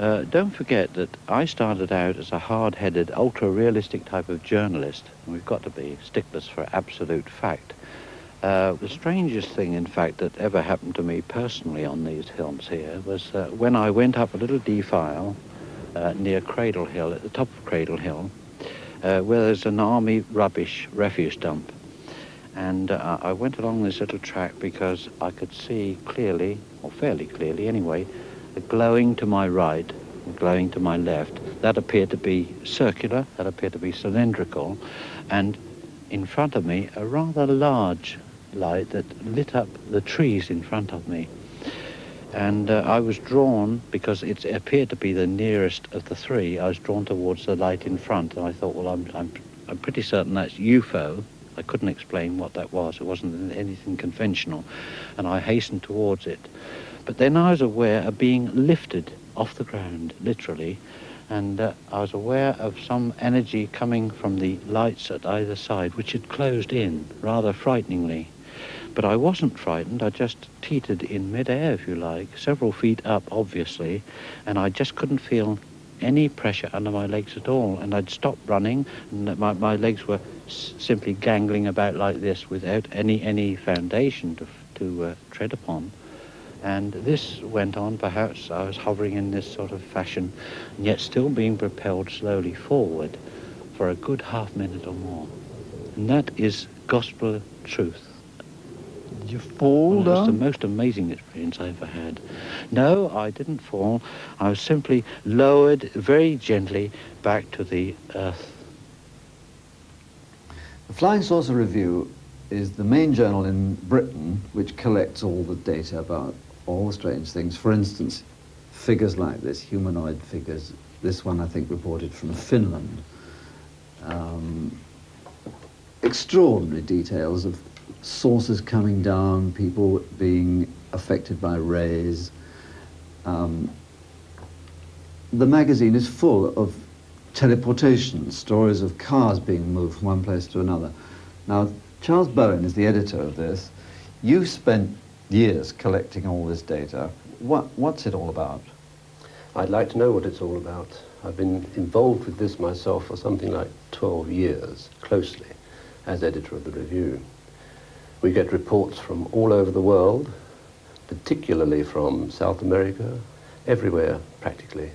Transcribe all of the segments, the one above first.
Uh, don't forget that I started out as a hard-headed, ultra-realistic type of journalist. We've got to be sticklers for absolute fact. Uh, the strangest thing, in fact, that ever happened to me personally on these films here was uh, when I went up a little defile uh, near Cradle Hill, at the top of Cradle Hill, uh, where there's an army rubbish refuse dump. And uh, I went along this little track because I could see clearly, or fairly clearly anyway, glowing to my right, glowing to my left. That appeared to be circular, that appeared to be cylindrical, and in front of me, a rather large light that lit up the trees in front of me. And uh, I was drawn, because it appeared to be the nearest of the three, I was drawn towards the light in front, and I thought, well, I'm, I'm, I'm pretty certain that's UFO. I couldn't explain what that was. It wasn't anything conventional. And I hastened towards it. But then I was aware of being lifted off the ground, literally, and uh, I was aware of some energy coming from the lights at either side, which had closed in rather frighteningly. But I wasn't frightened, I just teetered in mid-air, if you like, several feet up, obviously, and I just couldn't feel any pressure under my legs at all. And I'd stopped running, and my, my legs were simply gangling about like this without any, any foundation to, to uh, tread upon. And this went on, perhaps I was hovering in this sort of fashion, and yet still being propelled slowly forward for a good half minute or more. And that is gospel truth. Did you fall well, down? It's the most amazing experience I ever had. No, I didn't fall. I was simply lowered very gently back to the earth. The Flying Saucer Review is the main journal in Britain which collects all the data about all strange things. For instance, figures like this, humanoid figures. This one, I think, reported from Finland. Um, extraordinary details of sources coming down, people being affected by rays. Um, the magazine is full of teleportation, stories of cars being moved from one place to another. Now, Charles Bowen is the editor of this. You spent years collecting all this data. What, what's it all about? I'd like to know what it's all about. I've been involved with this myself for something like 12 years, closely, as editor of the review. We get reports from all over the world, particularly from South America, everywhere practically.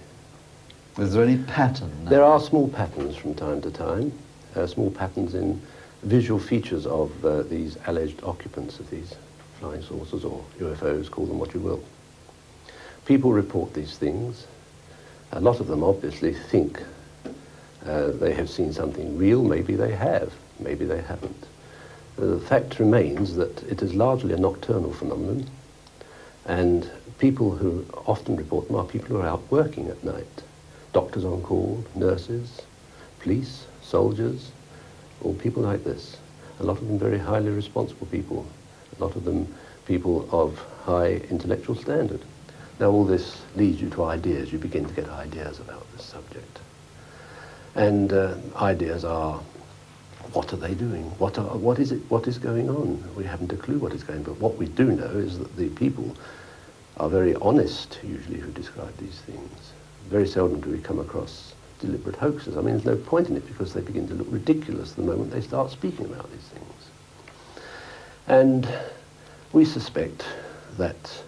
Is there any pattern? Now? There are small patterns from time to time, uh, small patterns in visual features of uh, these alleged occupants of these flying saucers or UFOs, call them what you will. People report these things. A lot of them obviously think uh, they have seen something real. Maybe they have, maybe they haven't. The fact remains that it is largely a nocturnal phenomenon, and people who often report them are people who are out working at night. Doctors on call, nurses, police, soldiers, all people like this. A lot of them very highly responsible people a lot of them people of high intellectual standard. Now all this leads you to ideas. You begin to get ideas about this subject. And uh, ideas are, what are they doing? What, are, what is it? What is going on? We haven't a clue what is going on. But what we do know is that the people are very honest, usually, who describe these things. Very seldom do we come across deliberate hoaxes. I mean, there's no point in it because they begin to look ridiculous the moment they start speaking about these things. And we suspect that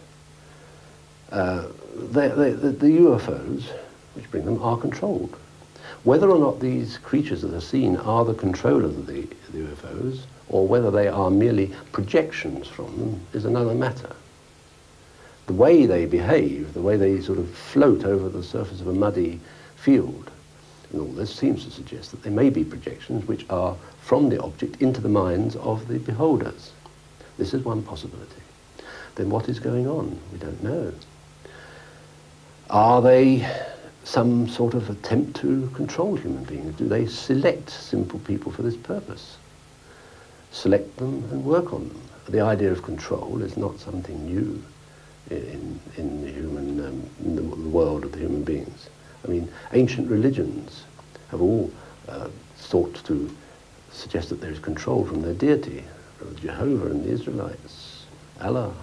uh, they, they, the, the UFOs, which bring them, are controlled. Whether or not these creatures that are seen are the control of the, the UFOs, or whether they are merely projections from them, is another matter. The way they behave, the way they sort of float over the surface of a muddy field, and all this seems to suggest that they may be projections which are from the object into the minds of the beholders. This is one possibility. Then what is going on? We don't know. Are they some sort of attempt to control human beings? Do they select simple people for this purpose? Select them and work on them. The idea of control is not something new in, in the human, um, in the, the world of the human beings. I mean, ancient religions have all uh, sought to suggest that there is control from their deity. Jehovah and the Israelites, Allah,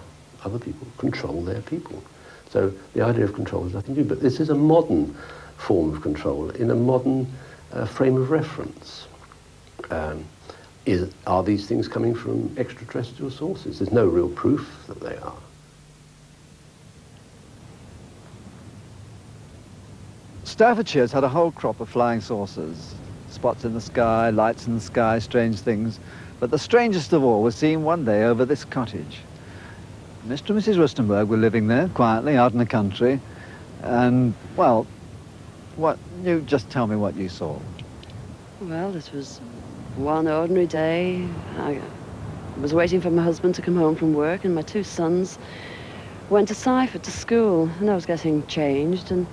other people, control their people. So the idea of control is nothing new, but this is a modern form of control in a modern uh, frame of reference. Um, is, are these things coming from extraterrestrial sources? There's no real proof that they are. Staffordshire's had a whole crop of flying saucers. Spots in the sky, lights in the sky, strange things. But the strangest of all was seen one day over this cottage. Mr. and Mrs. Roestenberg were living there quietly out in the country. And, well, what, you just tell me what you saw. Well, it was one ordinary day. I was waiting for my husband to come home from work, and my two sons went to Stafford to school, and I was getting changed, and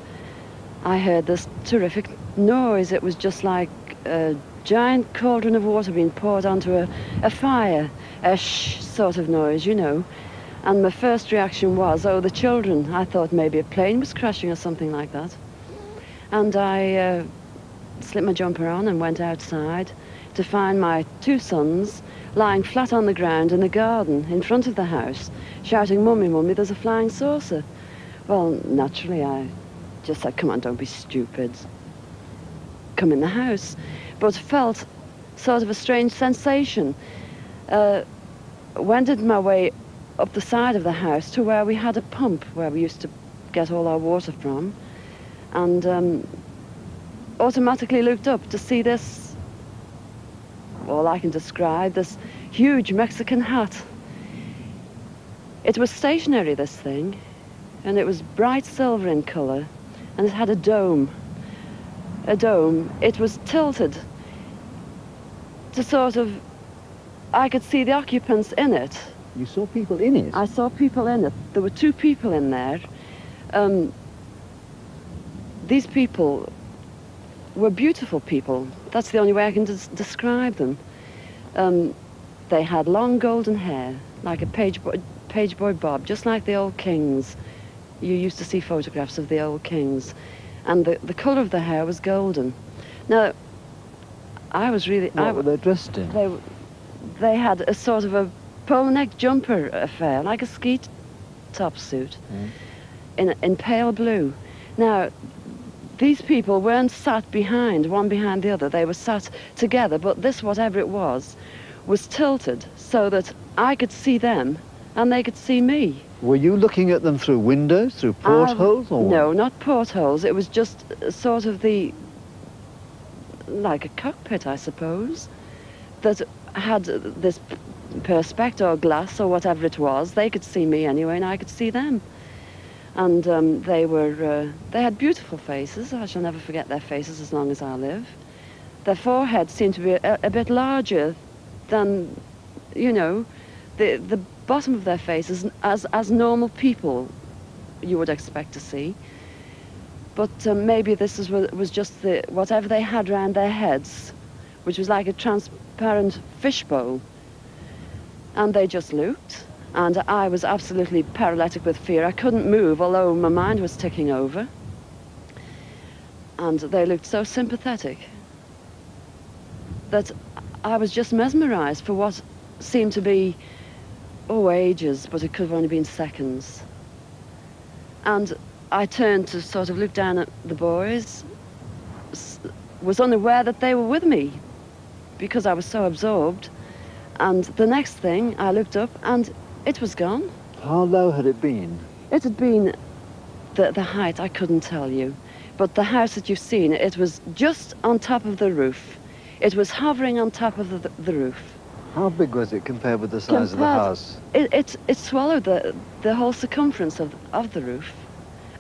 I heard this terrific noise. It was just like a giant cauldron of water being poured onto a, a fire, a shh sort of noise, you know. And my first reaction was, oh, the children. I thought maybe a plane was crashing or something like that. And I uh, slipped my jumper on and went outside to find my two sons lying flat on the ground in the garden in front of the house, shouting, Mummy, Mummy, there's a flying saucer. Well, naturally, I just said, come on, don't be stupid. Come in the house. But felt sort of a strange sensation. Uh, wended my way up the side of the house to where we had a pump where we used to get all our water from. And um, automatically looked up to see this all I can describe, this huge Mexican hat. It was stationary, this thing, and it was bright silver in colour, and it had a dome. A dome. It was tilted to sort of, I could see the occupants in it. You saw people in it? I saw people in it. There were two people in there. Um, these people were beautiful people. That's the only way I can des describe them. Um, they had long golden hair, like a page boy, page boy bob, just like the old kings. You used to see photographs of the old kings. And the, the colour of the hair was golden. Now, I was really... What I, were they dressed in? They, they had a sort of a polo neck jumper affair, like a ski top suit, mm. in, in pale blue. Now, these people weren't sat behind, one behind the other. They were sat together, but this, whatever it was, was tilted so that I could see them and they could see me. Were you looking at them through windows, through portholes? or no, not portholes. It was just sort of the, like a cockpit, I suppose, that had this perspex or glass or whatever it was. They could see me anyway and I could see them and um, they were uh, they had beautiful faces. I shall never forget their faces as long as I live. Their foreheads seemed to be a, a bit larger than, you know, the the bottom of their faces as as normal people you would expect to see. But um, maybe this is, was just the whatever they had round their heads, which was like a transparent fishbowl. And they just looked and I was absolutely paralytic with fear. I couldn't move, although my mind was ticking over. And they looked so sympathetic that I was just mesmerized for what seemed to be, oh, ages, but it could have only been seconds. And I turned to sort of look down at the boys, was unaware that they were with me because I was so absorbed. And the next thing, I looked up and it was gone. How low had it been? It had been the, the height, I couldn't tell you. But the house that you've seen, it was just on top of the roof. It was hovering on top of the, the roof. How big was it compared with the size compared, of the house? It, it, it swallowed the, the whole circumference of, of the roof.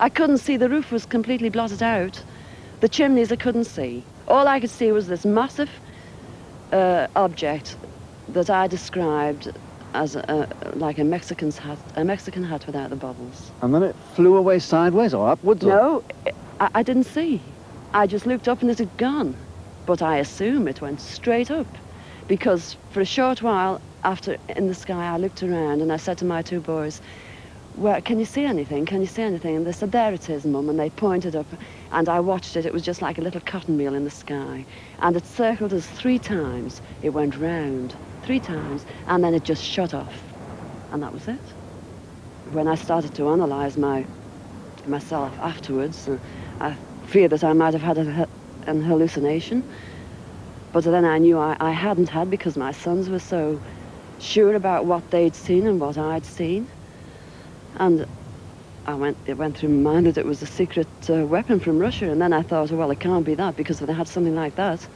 I couldn't see, the roof was completely blotted out. The chimneys I couldn't see. All I could see was this massive uh, object that I described as a, like a Mexican's hat, a Mexican hat without the bubbles. And then it flew away sideways or upwards? Or? No, I, I didn't see. I just looked up and it had gone. But I assume it went straight up because for a short while after in the sky I looked around and I said to my two boys, where, can you see anything? Can you see anything? And they said, there it is, Mum. And they pointed up and I watched it. It was just like a little cotton reel in the sky. And it circled us three times. It went round three times, and then it just shut off. And that was it. When I started to analyze my myself afterwards. Uh, I feared that I might have had a, an hallucination. But then I knew I, I hadn't had because my sons were so sure about what they'd seen and what I'd seen. And I went, it went through my mind that it was a secret uh, weapon from Russia. And then I thought, well, it can't be that because if they had something like that,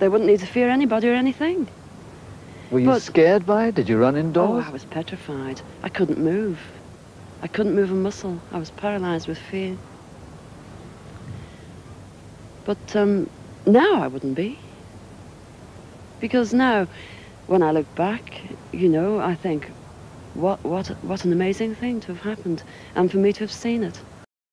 they wouldn't need to fear anybody or anything. Were you But- scared by it? Did you run indoors? Oh? I was petrified. I couldn't move. I couldn't move a muscle. I was paralyzed with fear. But um, now I wouldn't be. Because now, when I look back, you know, I think, what, what, what an amazing thing to have happened, and for me to have seen it.